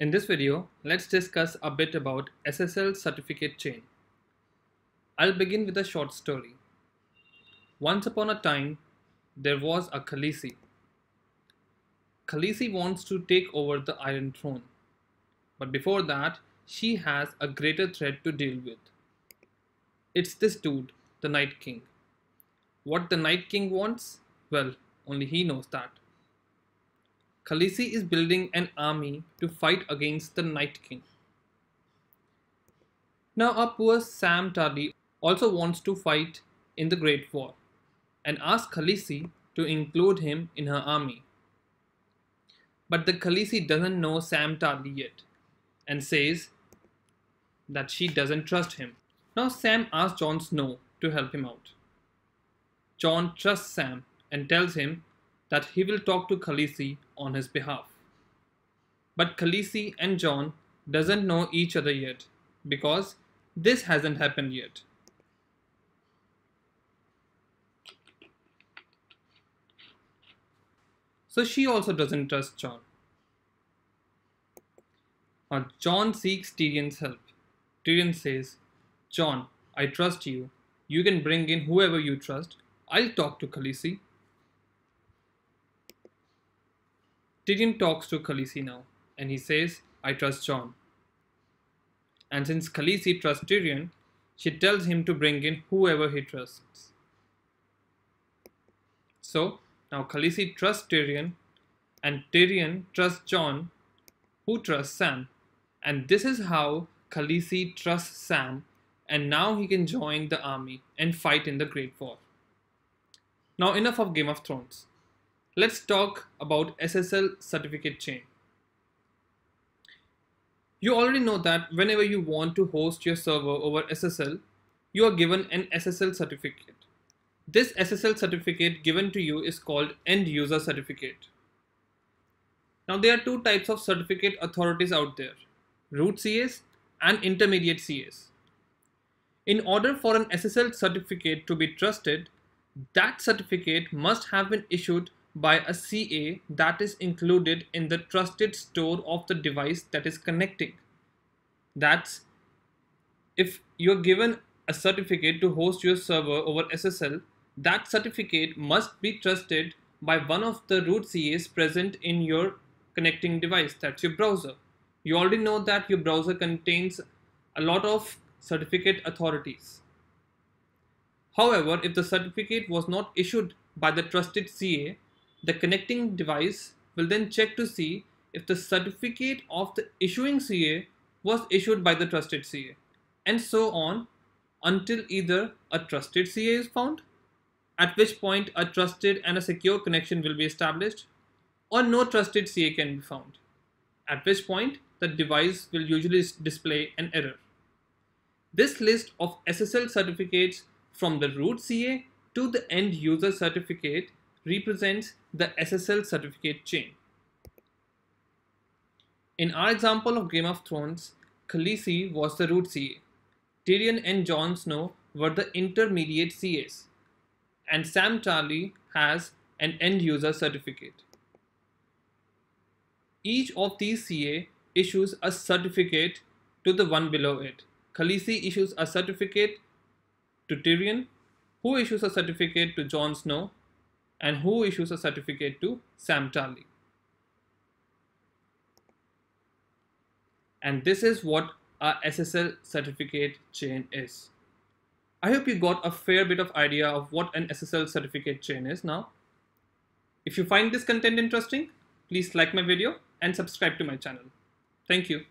In this video, let's discuss a bit about SSL certificate chain. I'll begin with a short story. Once upon a time, there was a Khaleesi. Khaleesi wants to take over the Iron Throne. But before that, she has a greater threat to deal with. It's this dude, the Night King. What the Night King wants? Well, only he knows that. Khaleesi is building an army to fight against the Night King. Now our poor Sam Tarly also wants to fight in the Great War and asks Khaleesi to include him in her army. But the Khaleesi doesn't know Sam Tarly yet and says that she doesn't trust him. Now Sam asks Jon Snow to help him out. Jon trusts Sam and tells him that he will talk to Khaleesi on his behalf. But Khaleesi and Jon doesn't know each other yet because this hasn't happened yet. So she also doesn't trust Jon. Now Jon seeks Tyrion's help. Tyrion says, Jon, I trust you. You can bring in whoever you trust. I'll talk to Khaleesi. Tyrion talks to Khaleesi now, and he says, I trust Jon. And since Khaleesi trusts Tyrion, she tells him to bring in whoever he trusts. So, now Khaleesi trusts Tyrion, and Tyrion trusts Jon, who trusts Sam. And this is how Khaleesi trusts Sam, and now he can join the army and fight in the Great War. Now enough of Game of Thrones. Let's talk about SSL certificate chain. You already know that whenever you want to host your server over SSL, you are given an SSL certificate. This SSL certificate given to you is called end user certificate. Now there are two types of certificate authorities out there, root CAs and intermediate CAs. In order for an SSL certificate to be trusted, that certificate must have been issued by a CA that is included in the trusted store of the device that is connecting. That's if you're given a certificate to host your server over SSL, that certificate must be trusted by one of the root CAs present in your connecting device, that's your browser. You already know that your browser contains a lot of certificate authorities. However, if the certificate was not issued by the trusted CA, the connecting device will then check to see if the certificate of the issuing CA was issued by the trusted CA and so on until either a trusted CA is found, at which point a trusted and a secure connection will be established, or no trusted CA can be found, at which point the device will usually display an error. This list of SSL certificates from the root CA to the end user certificate represents the SSL certificate chain. In our example of Game of Thrones, Khaleesi was the root CA. Tyrion and Jon Snow were the intermediate CAs. And Sam Tarly has an end user certificate. Each of these CA issues a certificate to the one below it. Khaleesi issues a certificate to Tyrion, who issues a certificate to Jon Snow, and who issues a certificate to Sam Tarly. And this is what a SSL certificate chain is. I hope you got a fair bit of idea of what an SSL certificate chain is now. If you find this content interesting, please like my video and subscribe to my channel. Thank you.